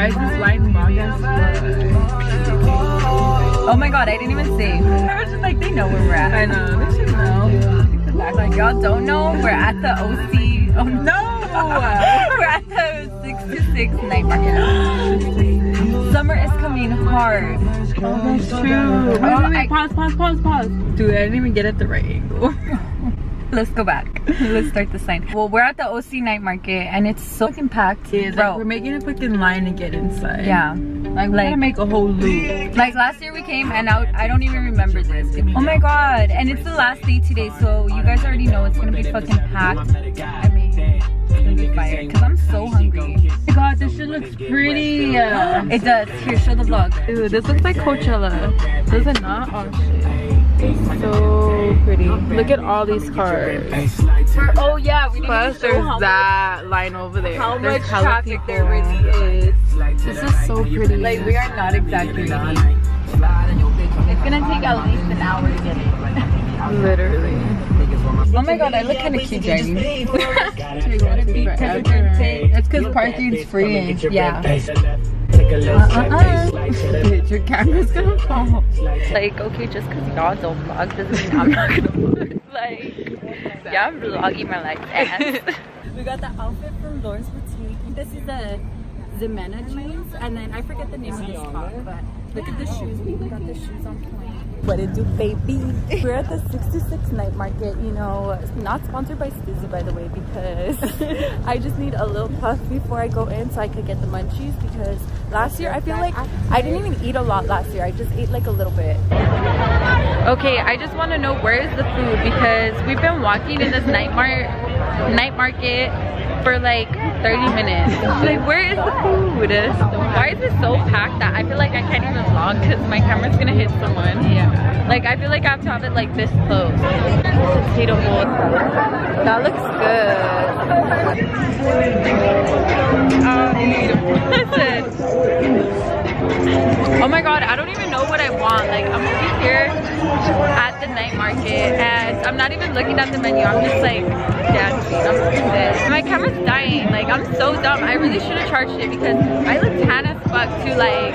Why is this long Oh my god, I didn't even see. I was just like, they know where we're at. I know, they should know. Like, y'all don't know? We're at the OC. Oh no! we're at the 6 to 6 night market. Summer is coming hard. Oh, that's true. Wait, Oh, wait, wait, I- pause, pause, pause, pause. Dude, I didn't even get at the right angle. Let's go back. Let's start the sign. Well, we're at the OC night market and it's so fucking packed. Yeah, like, Bro, we're making a fucking line to get inside. yeah. Like, Like- make a whole loop. Like last year we came and now I don't even remember this. Oh my god. And it's the last day today so you guys already know it's gonna be fucking packed. I mean, it's gonna be fire. Cause I'm so hungry. Oh my god, this shit looks pretty. Uh, It does. Here, show the vlog. Dude, this looks like Coachella. Does it not? Oh shit. So pretty. Look at all these cars. Oh yeah, we Plus, there's that line over there. how There's much hella traffic there really is. This is so pretty. Like we are not exactly exaggerating. It's gonna take at least an hour to get in. literally. Oh my god, I look kind of cute driving. That's because parking's free. Yeah. Uh-uh. Bitch, your camera's gonna fall. Like, okay, just because y'all don't vlog doesn't mean I'm not gonna vlog. Like, yeah, I'm vlogging my life. And we got the outfit from Lawrence Boutique. This is the Zemena jeans, and then I forget the name of this top, but look at the shoes. We got the shoes on point. What it do, baby? We're at the 66 night market. You know, not sponsored by STIIIZY, by the way, because I just need a little puff before I go in so I could get the munchies. Because last year, I feel like I didn't even eat a lot last year. I just ate like a little bit. Okay, I just want to know where is the food because we've been walking in this night mar night market for like 30 minutes. Like, where is the food? Why is it so packed that I feel like I can't even vlog because my camera's gonna hit someone? Yeah. Like, I feel like I have to have it like this close. Potato bowl. That looks good. Listen. Oh my god, I don't even know what I want. Like, I'm over here at the night market and I'm not even looking at the menu. I'm just like dancing. I'm dead. My camera's dying. Like, I'm so dumb. I really should have charged it because I look tan as fuck too. Like,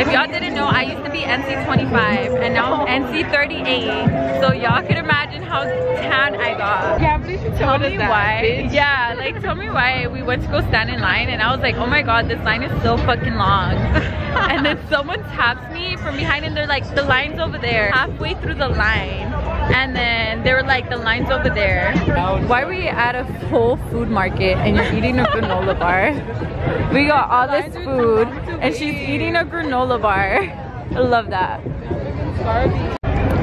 if y'all didn't know, I used to be NC 25 and now I'm NC 38. So y'all could imagine how tan I got. Yeah, but you should Tell me why. Yeah, like tell me why we went to go stand in line and I was like, oh my god, this line is so fucking long. and then someone taps me from behind and they're like, the line's over there. Halfway through the line. And then they were like, the line's over there. Why are we at a full food market and you're eating a granola bar? We got all this food and she's eating a granola bar. I love that.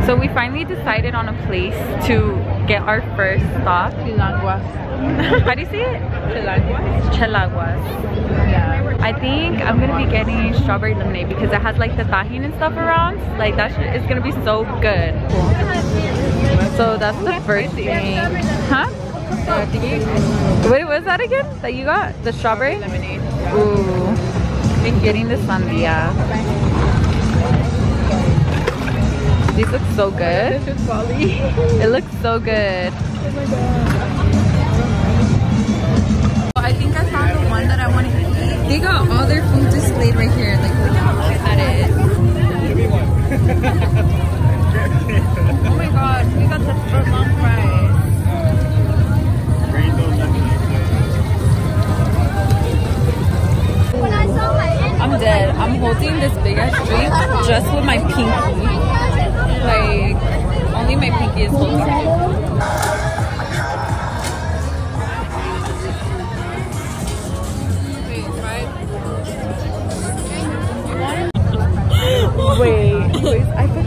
So we finally decided on a place to get our first stop. Chilanguas. How do you say it? Chilanguas? Chelaguas. I think I'm gonna be getting strawberry lemonade because it has like the tahini and stuff around. Like that shit is gonna be so good. So that's the first thing. Huh? Wait, what was that again? That you got? The strawberry? Lemonade. Ooh. I'm getting the sandia. These look so good. This is Bali. It looks so good. Oh I They got all their food displayed right here. Like, look how cute that is. oh my god, we got the foot long fries. I'm dead. I'm holding this big ass drink just with my pinky. Like, only my pinky is holding it.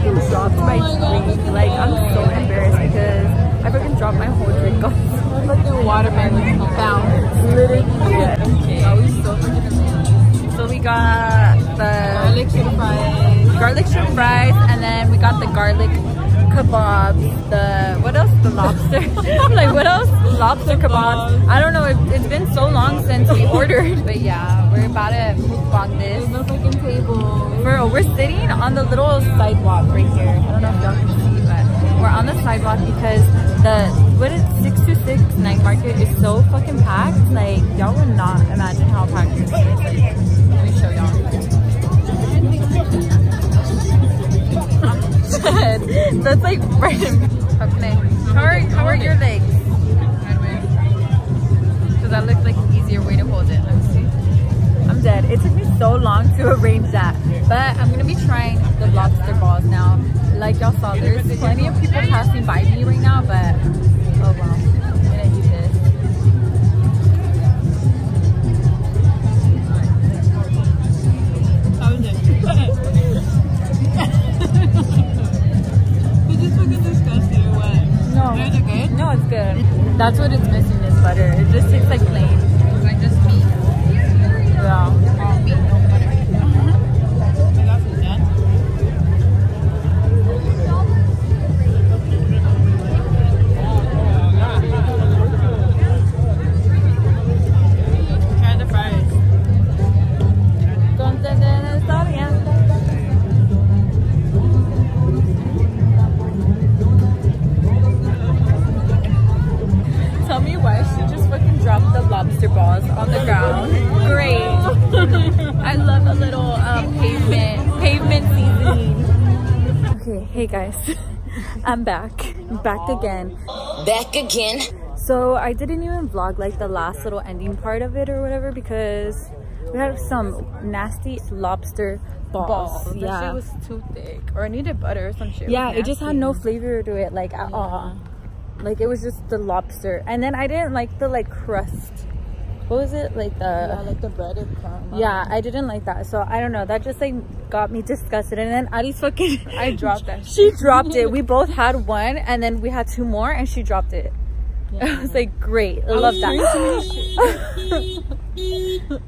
Fucking dropped my drink. Like, I'm so embarrassed because I fucking dropped my whole drink off. Fucking watermelon found. Literally. Okay. That was so. So we got the Garlic shrimp fries. garlic shrimp fries and then we got the garlic kebabs the what else the lobster like what else lobster kebabs i don't know it, it's been so long since we ordered but yeah we're about to mukbang this no fucking table. Bro, we're sitting on the little sidewalk right here i don't know if y'all can see but we're on the sidewalk because the what is six to six night market is so fucking packed. Like y'all would not imagine how packed this is. Like, let me show y'all. That's like right in okay. How are how are your legs? Because that looks like an easier way to hold it. Let me see. I'm dead. It took me so long to arrange that. But I'm gonna be trying the lobster balls now. Like y'all saw, there's plenty of people passing by me right now, but oh. That's what it's missing is butter. It just tastes like plain. Like just meat. Yeah. Hey guys. I'm back. Back again. Back again. So I didn't even vlog like the last little ending part of it or whatever because we had some nasty lobster balls. Balls. That Yeah. shit was too thick. Or it needed butter or some shit. yeah, was it just had no flavor to it like at all. Like it was just the lobster. And then I didn't like the like crust. What was it? Like uh, Yeah, the like the breaded crumb. yeah, I didn't like that. So I don't know. That just like got me disgusted. And then Ali's fucking I dropped that She dropped it. We both had one and then we had two more and she dropped it. I was like, great. I love that.